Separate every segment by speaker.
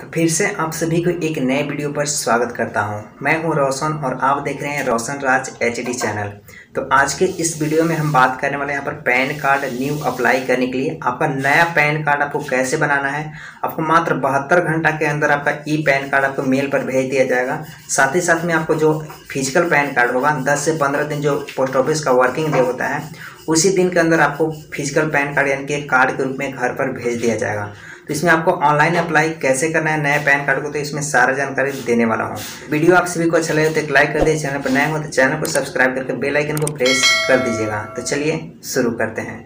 Speaker 1: तो फिर से आप सभी को एक नए वीडियो पर स्वागत करता हूँ। मैं हूँ रोशन और आप देख रहे हैं रोशन राज एचडी चैनल। तो आज के इस वीडियो में हम बात करने वाले हैं यहाँ पर पैन कार्ड न्यू अप्लाई करने के लिए। आपका नया पैन कार्ड आपको कैसे बनाना है? आपको मात्र बहत्तर घंटा के अंदर आपका ई पैन कार्ड आपको मेल पर भेज दिया जाएगा। साथ ही साथ में आपको जो फ़िज़िकल पैन कार्ड होगा, दस से पंद्रह दिन जो पोस्ट ऑफ़िस का वर्किंग डे होता है, उसी दिन के अंदर आपको फ़िज़िकल पैन कार्ड यानी कि कार्ड के रूप में घर पर भेज दिया जाएगा। तो इसमें आपको ऑनलाइन अप्लाई कैसे करना है, नए पैन कार्ड को तो इसमें सारा जानकारी देने वाला हूँ। वीडियो आप सभी को अच्छा लगे तो एक लाइक कर दीजिए, चैनल पर नए हो तो चैनल को सब्सक्राइब करके बेलाइकन को प्रेस कर दीजिएगा। तो चलिए शुरू करते हैं।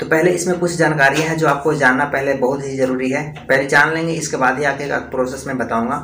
Speaker 1: तो पहले इसमें कुछ जानकारियाँ हैं जो आपको जानना पहले बहुत ही ज़रूरी है। पहले जान लेंगे, इसके बाद ही आगे का प्रोसेस में बताऊँगा।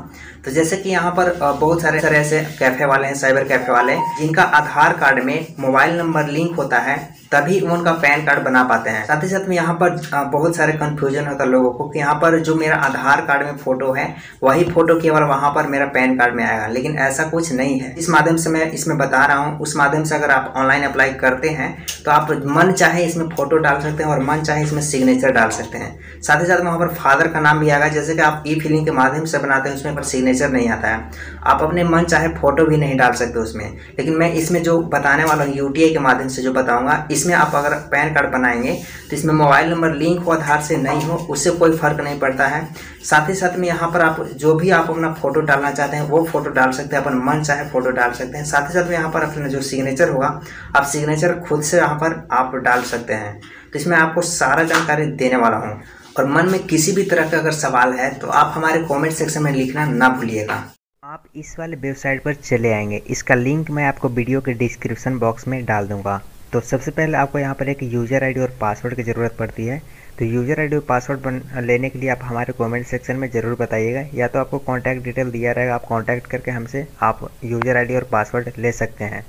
Speaker 1: तो जैसे कि यहाँ पर बहुत सारे सारे ऐसे कैफ़े वाले हैं साइबर कैफ़े वाले हैं जिनका आधार कार्ड में मोबाइल नंबर लिंक होता है, तभी उनका पैन कार्ड बना पाते हैं। साथ ही साथ में यहाँ पर बहुत सारे कंफ्यूजन होता है लोगों को कि यहाँ पर जो मेरा आधार कार्ड में फ़ोटो है, वही फ़ोटो केवल वहाँ पर मेरा पैन कार्ड में आएगा, लेकिन ऐसा कुछ नहीं है। इस माध्यम से मैं इसमें बता रहा हूँ, उस माध्यम से अगर आप ऑनलाइन अप्लाई करते हैं तो आप मन चाहे इसमें फ़ोटो डाल सकते हैं और मन चाहे इसमें सिग्नेचर डाल सकते हैं। साथ ही साथ वहाँ पर फादर का नाम भी आएगा, जैसे कि आप ई फिलिंग के माध्यम से बनाते हैं, उसमें पर सिग्नेचर नहीं आता है। आप अपने मन चाहे फ़ोटो भी नहीं डाल सकते उसमें। लेकिन मैं इसमें जो बताने वाला हूँ यूटीआई के माध्यम से जो बताऊँगा, इसमें आप अगर पैन कार्ड बनाएँगे तो इसमें मोबाइल नंबर लिंक हो, आधार से नहीं हो, उससे कोई फ़र्क नहीं पड़ता है। साथ ही साथ में यहाँ पर आप जो भी आप अपना फ़ोटो डालना चाहते हैं, वो फ़ोटो डाल सकते हैं, अपन मन चाहे फ़ोटो डाल सकते हैं। साथ ही साथ में यहाँ पर अपना जो सिग्नेचर होगा, आप सिग्नेचर खुद से यहाँ पर आप डाल सकते हैं। तो इसमें आपको सारा जानकारी देने वाला हूँ। और मन में किसी भी तरह का अगर सवाल है तो आप हमारे कमेंट सेक्शन में लिखना ना भूलिएगा। आप इस वाले वेबसाइट पर चले आएँगे। इसका लिंक मैं आपको वीडियो के डिस्क्रिप्शन बॉक्स में डाल दूँगा। तो सबसे पहले आपको यहाँ पर एक यूज़र आईडी और पासवर्ड की ज़रूरत पड़ती है। तो यूज़र आईडी और पासवर्ड लेने के लिए आप हमारे कमेंट सेक्शन में ज़रूर बताइएगा। या तो आपको कॉन्टैक्ट डिटेल दिया रहेगा, आप कॉन्टैक्ट करके हमसे आप यूज़र आईडी और पासवर्ड ले सकते हैं।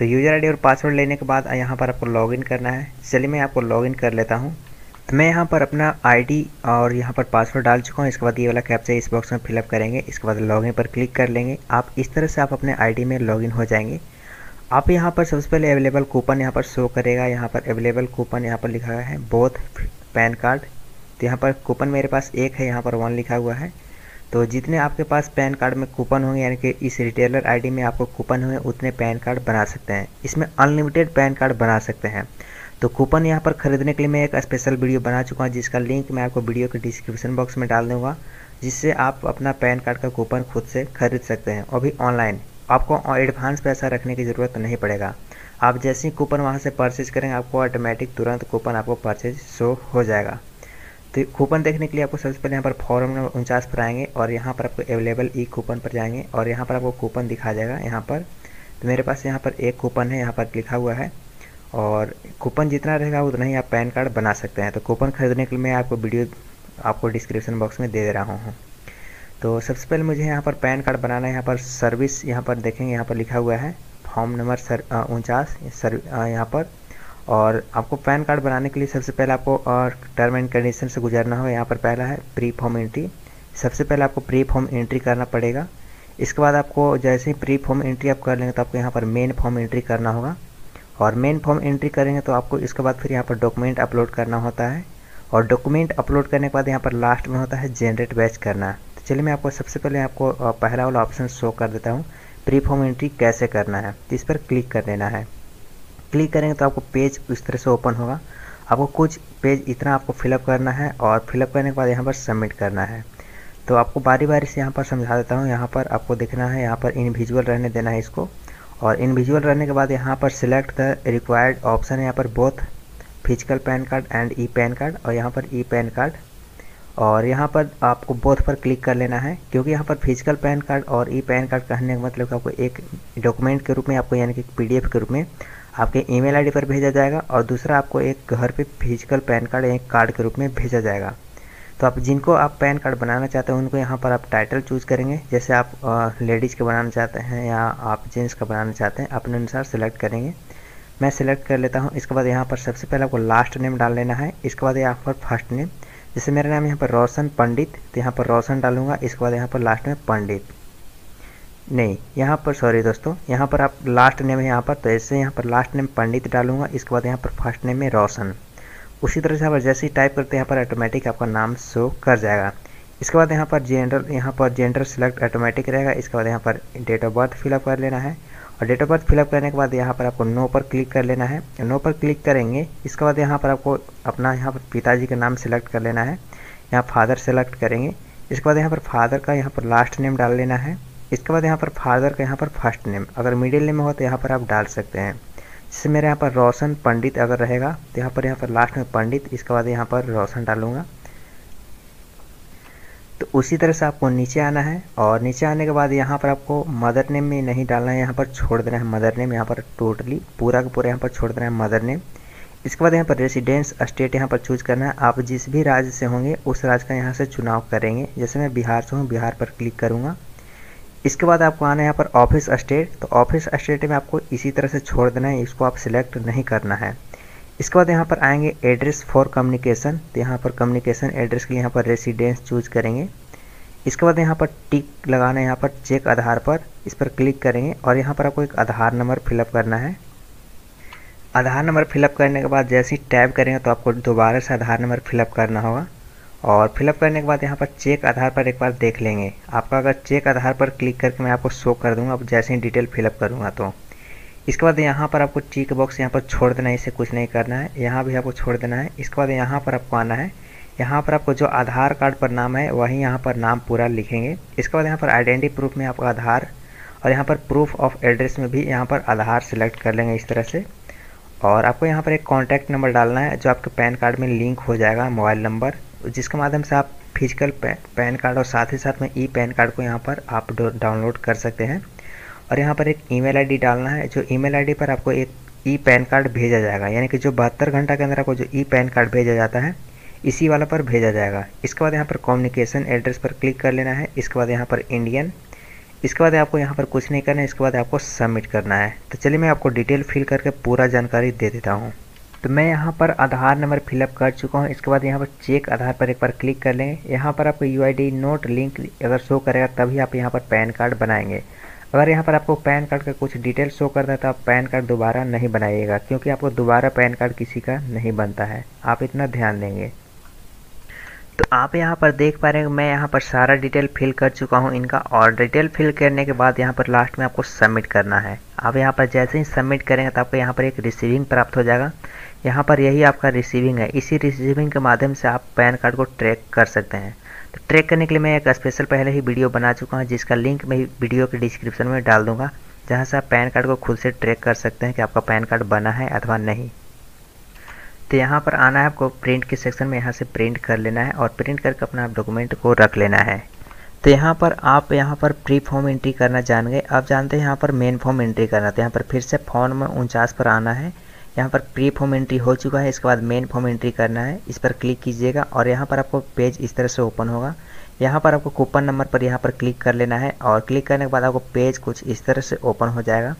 Speaker 1: तो यूज़र आईडी और पासवर्ड लेने के बाद यहाँ पर आपको लॉगिन करना है। चलिए मैं आपको लॉगिन कर लेता हूँ। मैं यहाँ पर अपना आईडी और यहाँ पर पासवर्ड डाल चुका हूँ। इसके बाद ये वाला कैप्चा इस बॉक्स में फिलअप करेंगे। इसके बाद लॉगिन पर क्लिक कर लेंगे। आप इस तरह से आप अपने आईडी में लॉगिन हो जाएँगे। आप यहाँ पर सबसे पहले अवेलेबल कूपन यहाँ पर शो करेगा। यहाँ पर अवेलेबल कूपन यहाँ पर लिखा हुआ है बोथ पैन कार्ड तो यहाँ पर कूपन मेरे पास एक है। यहाँ पर वन लिखा हुआ है। तो जितने आपके पास पैन कार्ड में कूपन होंगे, यानी कि इस रिटेलर आईडी में आपको कूपन होंगे उतने पैन कार्ड बना सकते हैं। इसमें अनलिमिटेड पैन कार्ड बना सकते हैं। तो कूपन यहाँ पर ख़रीदने के लिए मैं एक स्पेशल वीडियो बना चुका हूँ, जिसका लिंक मैं आपको वीडियो के डिस्क्रिप्शन बॉक्स में डाल दूँगा, जिससे आप अपना पैन कार्ड का कूपन खुद से खरीद सकते हैं, और भी ऑनलाइन आपको एडवांस पैसा रखने की ज़रूरत नहीं पड़ेगा। आप जैसे ही कूपन वहाँ से परचेज करेंगे, आपको ऑटोमेटिक तुरंत कूपन आपको परचेज शो हो जाएगा। तो कूपन देखने के लिए आपको सबसे पहले यहाँ पर फॉर्म नंबर उनचास पर आएँगे और यहाँ पर आपको अवेलेबल ई कूपन पर जाएँगे और यहाँ पर आपको कूपन दिखा जाएगा यहाँ पर तो मेरे पास यहाँ पर एक कूपन है यहाँ पर लिखा हुआ है और कूपन जितना रहेगा उतना ही आप पैन कार्ड बना सकते हैं तो कूपन खरीदने के लिए मैं आपको वीडियो आपको डिस्क्रिप्शन बॉक्स में दे दे रहा हूँ तो सबसे पहले मुझे यहाँ पर पैन कार्ड बनाना है यहाँ पर सर्विस यहाँ पर देखेंगे यहाँ पर लिखा हुआ है फॉर्म नंबर सर उनचास सर यहाँ पर और आपको पैन कार्ड बनाने के लिए सबसे पहले आपको, और टर्म एंड कंडीशन से गुजरना होगा यहाँ पर पहला है प्री फॉर्म एंट्री सबसे पहले आपको प्री फॉर्म एंट्री करना पड़ेगा। इसके बाद आपको जैसे ही प्री फॉर्म एंट्री आप कर लेंगे तो आपको यहाँ पर मेन फॉर्म एंट्री करना होगा। और मेन फॉर्म एंट्री करेंगे तो आपको इसके बाद फिर यहाँ पर डॉक्यूमेंट अपलोड करना होता है। और डॉक्यूमेंट अपलोड करने के बाद यहाँ पर लास्ट में होता है जनरेट बैच करना। तो चलिए मैं आपको सबसे पहले आपको पहला वाला ऑप्शन शो कर देता हूँ। प्री फॉर्म एंट्री कैसे करना है तो इस पर क्लिक कर देना है। क्लिक करेंगे तो आपको पेज इस तरह से ओपन होगा। आपको कुछ पेज इतना आपको फिलअप करना है और फिलअप करने के बाद यहाँ पर सबमिट करना है। तो आपको बारी बारी से यहाँ पर समझा देता हूँ। यहाँ पर आपको देखना है, यहाँ पर इनविजुअल रहने देना है इसको। और इनविजुअल रहने के बाद यहाँ पर सिलेक्ट द रिक्वायर्ड ऑप्शन है। यहाँ पर both physical PAN card and e PAN card और यहाँ पर ई पैन कार्ड और यहाँ पर आपको बोथ पर क्लिक कर लेना है, क्योंकि यहाँ पर फ़िज़िकल पैन कार्ड और ई पैन कार्ड कहने का मतलब आपको एक डॉक्यूमेंट के रूप में, आपको यानी कि पीडीएफ के रूप में आपके ईमेल आईडी पर भेजा जाएगा और दूसरा आपको एक घर पे फ़िज़िकल पैन कार्ड एक कार्ड के रूप में भेजा जाएगा। तो आप जिनको आप पैन कार्ड बनाना चाहते हैं, उनको यहाँ पर आप टाइटल चूज़ करेंगे। जैसे आप लेडीज़ का बनाना चाहते हैं या आप जेंट्स का बनाना चाहते हैं, अपने अनुसार सेलेक्ट करेंगे। मैं सेलेक्ट कर लेता हूँ। इसके बाद यहाँ पर सबसे पहले आपको लास्ट नेम डाल लेना है। इसके बाद यहाँ पर फ़र्स्ट नेम जैसे मेरा नाम यहाँ पर रोशन पंडित तो यहाँ पर रोशन डालूँगा। इसके बाद यहाँ पर लास्ट में पंडित। नहीं यहाँ पर सॉरी दोस्तों यहाँ पर आप लास्ट नेम है यहाँ पर तो ऐसे यहाँ पर लास्ट नेम पंडित डालूँगा इसके बाद यहाँ पर फ़र्स्ट नेम है रोशन उसी तरह से यहाँ पर जैसे ही टाइप करते हैं यहाँ पर ऑटोमेटिक आपका नाम शो कर जाएगा इसके बाद यहाँ पर जेंडर यहाँ पर जेंडर सिलेक्ट ऑटोमेटिक रहेगा इसके बाद यहाँ पर डेट ऑफ़ बर्थ फिलअप कर लेना है और डेट ऑफ़ बर्थ फिलअप करने के बाद यहाँ पर आपको नो पर क्लिक कर लेना है नो पर क्लिक करेंगे इसके बाद यहाँ पर आपको अपना यहाँ पर पिताजी का नाम सेलेक्ट कर लेना है यहाँ फादर सेलेक्ट करेंगे इसके बाद यहाँ पर फादर का यहाँ पर लास्ट नेम डाल लेना है इसके बाद यहाँ पर फादर का यहाँ पर फ़र्स्ट नेम अगर मिडिल नेम हो तो यहाँ पर आप डाल सकते हैं जैसे मेरे यहाँ पर रोशन पंडित अगर रहेगा तो यहाँ पर यहाँ पर लास्ट में पंडित इसके बाद यहाँ पर रोशन डालूँगा तो उसी तरह से आपको नीचे आना है और नीचे आने के बाद यहाँ पर आपको मदर नेम में नहीं डालना है यहाँ पर छोड़ देना है मदर नेम यहाँ पर टोटली पूरा का पूरा यहाँ पर छोड़ देना है मदर नेम इसके बाद यहाँ पर रेसिडेंस स्टेट यहाँ पर चूज़ करना है आप जिस भी राज्य से होंगे उस राज्य का यहाँ से चुनाव करेंगे जैसे मैं बिहार से हूँ बिहार पर क्लिक करूँगा इसके बाद आपको आना है यहाँ पर ऑफ़िस स्टेट। तो ऑफ़िस स्टेट में आपको इसी तरह से छोड़ देना है, इसको आप सिलेक्ट नहीं करना है। इसके बाद यहाँ पर आएँगे एड्रेस फॉर कम्युनिकेशन। तो यहाँ पर कम्युनिकेशन एड्रेस के लिए यहाँ पर रेसिडेंस चूज़ करेंगे। इसके बाद यहाँ पर टिक लगाना है यहाँ पर चेक आधार पर। इस पर क्लिक करेंगे और यहाँ पर आपको एक आधार नंबर फिलअप करना है। आधार नंबर फिलअप करने के बाद जैसे ही टैब करेंगे तो आपको दोबारा से आधार नंबर फिलअप करना होगा। और फिलअप करने के बाद यहाँ पर चेक आधार पर एक बार देख लेंगे आपका अगर चेक आधार पर क्लिक करके मैं आपको शो कर दूँगा अब जैसे ही डिटेल फिलअप करूँगा तो इसके बाद यहाँ पर आपको चेक बॉक्स यहाँ पर छोड़ देना है इसे कुछ नहीं करना है यहाँ भी आपको छोड़ देना है इसके बाद यहाँ पर आपको आना है यहाँ पर आपको जो आधार कार्ड पर नाम है वही यहाँ पर नाम पूरा लिखेंगे इसके बाद यहाँ पर आइडेंटिटी प्रूफ में आपका आधार और यहाँ पर प्रूफ ऑफ़ एड्रेस में भी यहाँ पर आधार सेलेक्ट कर लेंगे इस तरह से और आपको यहाँ पर एक कॉन्टैक्ट नंबर डालना है जो आपके पैन कार्ड में लिंक हो जाएगा मोबाइल नंबर जिसके माध्यम से आप फ़िज़िकल पैन कार्ड और साथ ही साथ में ई पैन कार्ड को यहाँ पर आप डाउनलोड कर सकते हैं। और यहाँ पर एक ईमेल आईडी डालना है, जो ईमेल आईडी पर आपको एक ई पैन कार्ड भेजा जाएगा। यानी कि जो बहत्तर घंटा के अंदर आपको जो ई पैन कार्ड भेजा जाता है, इसी वाला पर भेजा जाएगा। इसके बाद यहाँ पर कम्युनिकेशन एड्रेस पर क्लिक कर लेना है। इसके बाद यहाँ पर इंडियन इसके बाद आपको यहाँ पर कुछ नहीं करना है, इसके बाद आपको सबमिट करना है। तो चलिए मैं आपको डिटेल फिल करके पूरा जानकारी दे देता हूँ। तो मैं यहाँ पर आधार नंबर फिलअप कर चुका हूँ इसके बाद यहाँ पर चेक आधार पर एक बार क्लिक कर लेंगे यहाँ पर आपको यू आई नोट लिंक अगर शो करेगा तभी आप यहाँ पर पैन कार्ड बनाएँगे अगर यहाँ पर आपको पैन कार्ड का कुछ डिटेल शो करता है तो आप पैन कार्ड दोबारा नहीं बनाइएगा क्योंकि आपको दोबारा पैन कार्ड किसी का नहीं बनता है आप इतना ध्यान देंगे तो आप यहाँ पर देख पा रहे हैं मैं यहाँ पर सारा डिटेल फिल कर चुका हूँ इनका और डिटेल फिल करने के बाद यहाँ पर लास्ट में आपको सबमिट करना है आप यहाँ पर जैसे ही सबमिट करेंगे तो आपको यहाँ पर एक रिसीविंग प्राप्त हो जाएगा यहाँ पर यही आपका रिसीविंग है। इसी रिसीविंग के माध्यम से आप पैन कार्ड को ट्रैक कर सकते हैं। तो ट्रैक करने के लिए मैं एक स्पेशल पहले ही वीडियो बना चुका हूँ, जिसका लिंक मैं वीडियो के डिस्क्रिप्शन में डाल दूँगा, जहाँ से आप पैन कार्ड को खुद से ट्रैक कर सकते हैं कि आपका पैन कार्ड बना है अथवा नहीं। तो यहाँ पर आना है, आपको प्रिंट के सेक्शन में यहाँ से प्रिंट कर लेना है और प्रिंट करके अपना आप डॉक्यूमेंट को रख लेना है। तो यहाँ पर आप यहाँ पर प्री फॉर्म एंट्री करना जान गए आप जानते हैं यहाँ पर मेन फॉर्म एंट्री करना तो यहाँ पर फिर से फॉर्म उनचास पर आना है। यहाँ पर प्री फॉर्म एंट्री हो चुका है, इसके बाद मेन फॉर्म एंट्री करना है, इस पर क्लिक कीजिएगा और यहाँ पर आपको पेज इस तरह से ओपन होगा। यहाँ पर आपको कूपन नंबर पर यहाँ पर क्लिक कर लेना है और क्लिक करने के बाद आपको पेज कुछ इस तरह से ओपन हो जाएगा।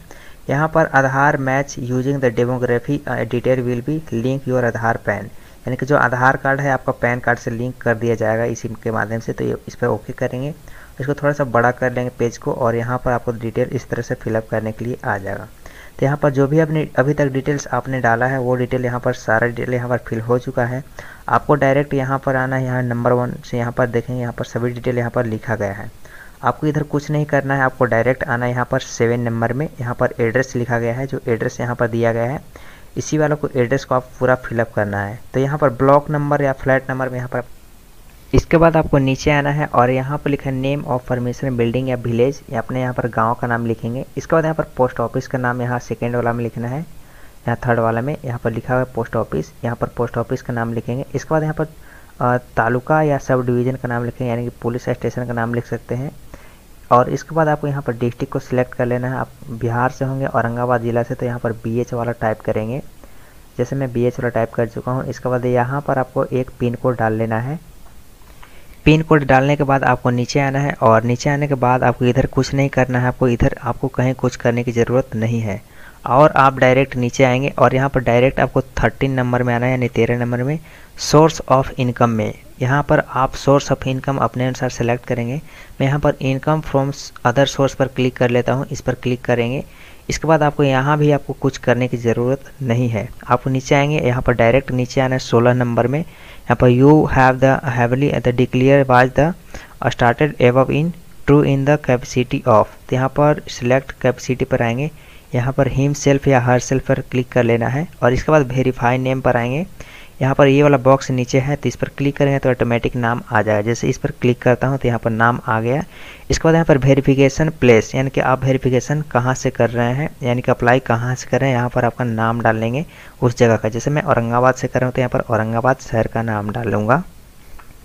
Speaker 1: यहाँ पर Aadhaar match using the demography detail will be link your Aadhaar PAN. यानी कि जो आधार कार्ड है, आपका पैन कार्ड से लिंक कर दिया जाएगा इसी के माध्यम से तो ये इस पर ओके करेंगे। इसको थोड़ा सा बड़ा कर लेंगे पेज को और यहाँ पर आपको डिटेल इस तरह से फिलअप करने के लिए आ जाएगा। तो यहाँ पर जो भी अपने अभी तक डिटेल्स आपने डाला है वो डिटेल यहाँ पर सारा डिटेल यहाँ पर फिल हो चुका है आपको डायरेक्ट यहाँ पर आना है यहाँ नंबर वन से यहाँ पर देखेंगे यहाँ पर सभी डिटेल यहाँ पर लिखा गया है आपको इधर कुछ नहीं करना है आपको डायरेक्ट आना है यहाँ पर सेवन नंबर में यहाँ पर एड्रेस लिखा गया है जो एड्रेस यहाँ पर दिया गया है इसी वाला को एड्रेस को आप पूरा फिलअप करना है तो यहाँ पर ब्लॉक नंबर या फ्लैट नंबर में यहाँ पर इसके बाद आपको नीचे आना है और यहाँ पर लिखा है नेम ऑफ़ परमिशन बिल्डिंग या विलेज या अपने यहाँ पर गाँव का नाम लिखेंगे। इसके बाद यहाँ पर पोस्ट ऑफ़िस का नाम यहाँ सेकेंड वाला में लिखना है। यहाँ थर्ड वाला में यहाँ पर लिखा हुआ है पोस्ट ऑफ़िस यहाँ पर पोस्ट ऑफ़िस का नाम लिखेंगे। इसके बाद यहाँ पर तालुका या सब डिवीज़न का नाम लिखेंगे, यानी कि पुलिस स्टेशन का नाम लिख सकते हैं। और इसके बाद आपको यहाँ पर डिस्ट्रिक्ट को सिलेक्ट कर लेना है। आप बिहार से होंगे, औरंगाबाद ज़िला से तो यहाँ पर BH वाला टाइप करेंगे। जैसे मैं BH वाला टाइप कर चुका हूँ। इसके बाद यहाँ पर आपको एक पिन कोड डाल लेना है। पिन कोड डालने के बाद आपको नीचे आना है और नीचे आने के बाद आपको इधर कुछ नहीं करना है, आपको इधर आपको कहीं कुछ करने की ज़रूरत नहीं है। और आप डायरेक्ट नीचे आएँगे और यहाँ पर डायरेक्ट आपको थर्टीन नंबर में आना है, यानी तेरह नंबर में सोर्स ऑफ़ इनकम में। यहाँ पर आप सोर्स ऑफ़ इनकम अपने अनुसार सेलेक्ट करेंगे। मैं यहाँ पर इनकम फ्रॉम अदर सोर्स पर क्लिक कर लेता हूँ, इस पर क्लिक करेंगे। इसके बाद आपको यहाँ भी आपको कुछ करने की ज़रूरत नहीं है। आप नीचे आएँगे, यहाँ पर डायरेक्ट नीचे आना है सोलह नंबर में। यहाँ पर you have the heavily the declare was the started eve in true in the capacity of तो यहाँ पर सिलेक्ट कैपेसिटी पर आएँगे। यहाँ पर हिम सेल्फ या हर सेल्फ पर क्लिक कर लेना है और इसके बाद वेरीफाई नेम पर आएँगे। यहाँ पर ये वाला बॉक्स नीचे है तो इस पर क्लिक करेंगे तो ऑटोमेटिक नाम आ जाएगा। जैसे इस पर क्लिक करता हूँ तो यहाँ पर नाम आ गया। इसके बाद यहाँ पर वेरिफिकेशन प्लेस यानी कि आप वेरिफिकेशन कहाँ से कर रहे हैं, यानी कि अप्लाई कहाँ से कर रहे हैं, यहाँ पर आपका नाम डाल लेंगे उस जगह का। जैसे मैं औरंगाबाद से कर रहा हूँ तो यहाँ पर औरंगाबाद शहर का नाम डाल लूँगा।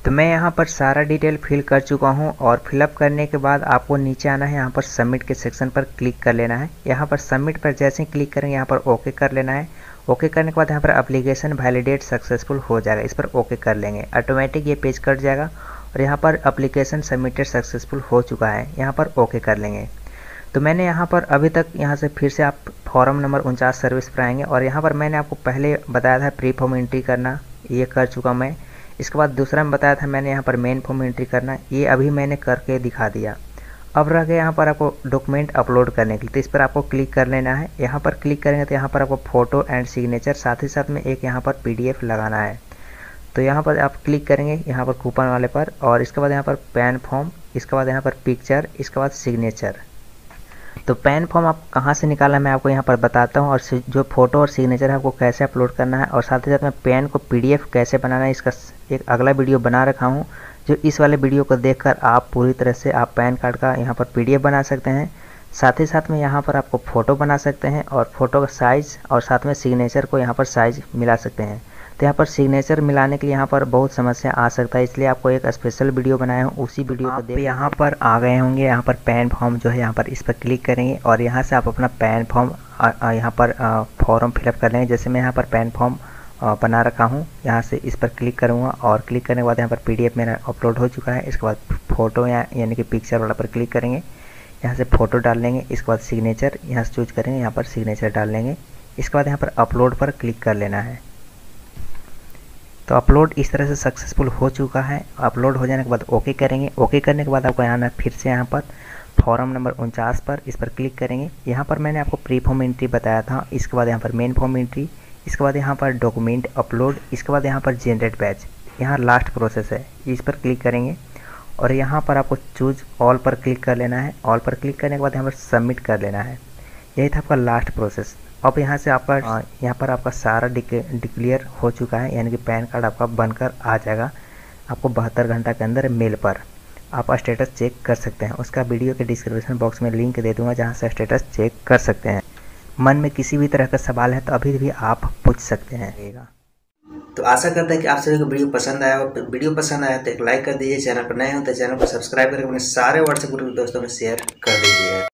Speaker 1: तो मैं यहाँ पर सारा डिटेल फिल कर चुका हूँ और फिलअप करने के बाद आपको नीचे आना है, यहाँ पर सबमिट के सेक्शन पर क्लिक कर लेना है। यहाँ पर सबमिट पर जैसे ही क्लिक करेंगे, यहाँ पर ओके कर लेना है। ओके करने के बाद यहाँ पर अप्लीकेशन वैलिडेट सक्सेसफुल हो जाएगा। इस पर ओके कर लेंगे। ऑटोमेटिक ये पेज कट जाएगा और यहाँ पर अप्लीकेशन सबमिटेड सक्सेसफुल हो चुका है। यहाँ पर ओके कर लेंगे। तो मैंने यहाँ पर अभी तक यहाँ से फिर से आप फॉर्म नंबर उनचास सर्विस पर आएँगे और यहाँ पर मैंने आपको पहले बताया था प्री फॉर्म एंट्री करना। ये कर चुका मैं। इसके बाद दूसरा में बताया था मैंने यहाँ पर मेन फॉर्म एंट्री करना ये अभी मैंने करके दिखा दिया। अब रह गया यहाँ पर आपको डॉक्यूमेंट अपलोड करने के लिए। तो इस पर आपको क्लिक कर लेना है। यहाँ पर क्लिक करेंगे तो यहाँ पर आपको फ़ोटो एंड सिग्नेचर साथ ही साथ में एक यहाँ पर पीडीएफ लगाना है। तो यहाँ पर आप क्लिक करेंगे यहाँ पर कूपन वाले पर और इसके बाद यहाँ पर पैन फॉर्म इसके बाद यहाँ पर पिक्चर इसके बाद सिग्नेचर तो पैन फॉर्म आप कहाँ से निकाला मैं आपको यहाँ पर बताता हूँ और जो फ़ोटो और सिग्नेचर है आपको कैसे अपलोड करना है और साथ ही साथ में पेन को पीडीएफ कैसे बनाना है, इसका एक अगला वीडियो बना रखा हूँ, जो इस वाले वीडियो को देखकर आप पूरी तरह से आप पैन कार्ड का यहाँ पर पीडीएफ बना सकते हैं। साथ ही साथ में यहाँ पर आपको फ़ोटो बना सकते हैं और फ़ोटो का साइज़ और साथ में सिग्नेचर को यहाँ पर साइज़ मिला सकते हैं। तो यहाँ पर सिग्नेचर मिलाने के लिए यहाँ पर बहुत समस्या आ सकता है इसलिए आपको एक स्पेशल वीडियो बनाया हूँ उसी वीडियो को देख यहाँ पर आ गए होंगे यहाँ पर पैन फॉर्म जो है यहाँ पर इस पर क्लिक करेंगे और यहाँ से आप अपना पैन फॉर्म यहाँ पर फॉर्म फिलअप कर लेंगे। जैसे मैं यहाँ पर पैन फॉर्म बना रखा हूँ यहाँ से इस पर क्लिक करूँगा और क्लिक करने के बाद यहाँ पर पीडीएफ मेरा अपलोड हो चुका है। इसके बाद फ़ोटो या यानी कि पिक्चर वाला पर क्लिक करेंगे। यहाँ से फ़ोटो डाल लेंगे इसके बाद सिग्नेचर यहाँ से चूज़ करेंगे यहाँ पर सिग्नेचर डाल लेंगे। इसके बाद यहाँ पर अपलोड पर क्लिक कर लेना है। तो अपलोड इस तरह से सक्सेसफुल हो चुका है। अपलोड हो जाने के बाद ओके करेंगे। ओके करने के बाद आपको आना फिर से यहाँ पर फॉर्म नंबर उनचास पर इस पर क्लिक करेंगे। यहाँ पर मैंने आपको प्री फॉर्म एंट्री बताया था। इसके बाद यहाँ पर मेन फॉर्म एंट्री इसके बाद यहाँ पर डॉक्यूमेंट अपलोड इसके बाद यहाँ पर जनरेट बैच यहाँ लास्ट प्रोसेस है। इस पर क्लिक करेंगे। और यहाँ पर आपको चूज़ ऑल पर क्लिक कर लेना है। ऑल पर क्लिक करने के बाद यहाँ पर सबमिट कर लेना है। यही था आपका लास्ट प्रोसेस अब यहाँ से आपका यहाँ पर आपका सारा डिक्लेयर हो चुका है, यानी कि पैन कार्ड आपका बनकर आ जाएगा आपको बहत्तर घंटा के अंदर मेल पर। आप स्टेटस चेक कर सकते हैं। उसका वीडियो के डिस्क्रिप्शन बॉक्स में लिंक दे दूँगा, जहाँ से स्टेटस चेक कर सकते हैं। मन में किसी भी तरह का सवाल है तो अभी भी आप पूछ सकते हैं। तो आशा करता है कि आप सभी को वीडियो पसंद आया हो। वीडियो पसंद आया तो एक लाइक कर दीजिए। चैनल पर नए हो तो चैनल को सब्सक्राइब करके अपने सारे व्हाट्सएप ग्रुप दोस्तों में शेयर कर दीजिए।